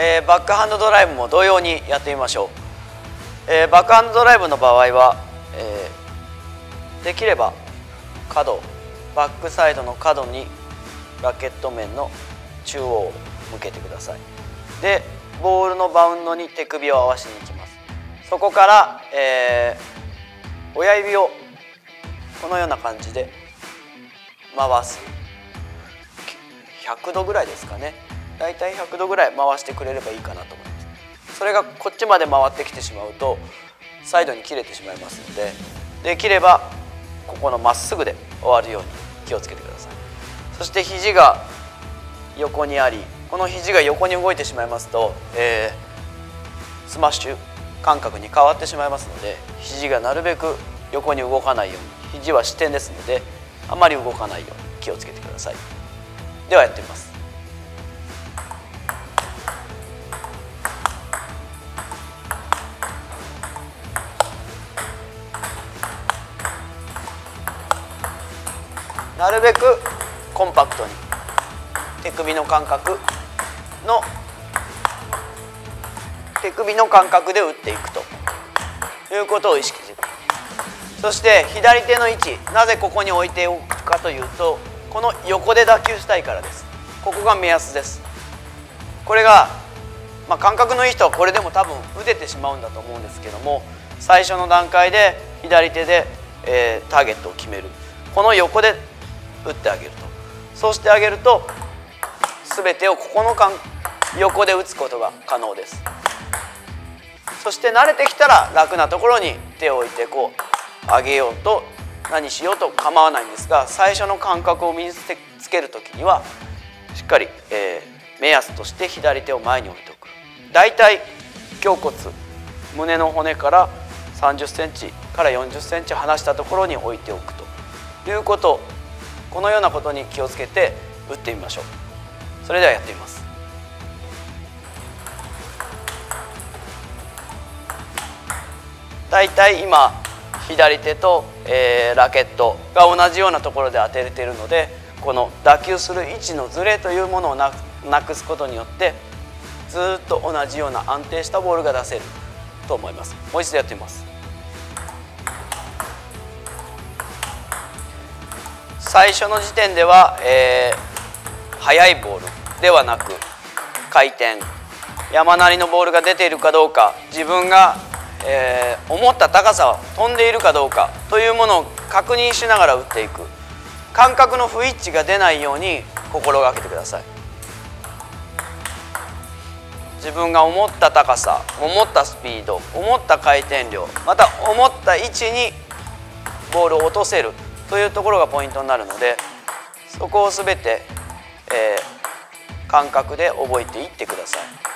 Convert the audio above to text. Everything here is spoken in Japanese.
えー、バックハンドドライブも同様にやってみましょう、えー、バックハンドドライブの場合は、えー、できれば角バックサイドの角にラケット面の中央を向けてください。でボールのバウンドに手首を合わせにいきます。そこから、えー、親指をこのような感じで回す。100度ぐらいですかね。だいたい100度ぐらい回してくれればいいかなと思います。それがこっちまで回ってきてしまうとサイドに切れてしまいますのでできればここのまっすぐで終わるように気をつけてください。そして肘が横にありこの肘が横に動いてしまいますと、えー、スマッシュ感覚に変わってしまいますので肘がなるべく横に動かないように肘は支点ですのであまり動かないように気をつけてください。ではやってみます。なるべくコンパクトに。手首の感覚の手首の感覚で打っていくと。いうことを意識してそして左手の位置なぜここに置いておくかというとこの横で打球したいからです。ここが目安です。これが、まあ、感覚のいい人はこれでも多分打ててしまうんだと思うんですけども最初の段階で左手で、えー、ターゲットを決める。この横で打ってあげると。そうしてあげると全てをここの横で打つことが可能です。そして慣れてきたら楽なところに手を置いてこう上げようと何しようと構わないんですが最初の感覚を身につける時にはしっかり、えー、目安として左手を前に置いておく。だいたい胸骨胸の骨から30センチから40センチ離したところに置いておくということ。このようなことに気をつけて打ってみましょう。それではやってみます。だいたい今左手と、えー、ラケットが同じようなところで当てれているのでこの打球する位置のズレというものをなくすことによってずっと同じような安定したボールが出せると思います。もう一度やってみます。最初の時点では、えー、速いボールではなく回転。山なりのボールが出ているかどうか自分が、えー、思った高さを飛んでいるかどうかというものを確認しながら打っていく。感覚の不一致が出ないように心がけてください。自分が思った高さ思ったスピード思った回転量また思った位置にボールを落とせる。というところがポイントになるのでそこを全て、えー、感覚で覚えていってください。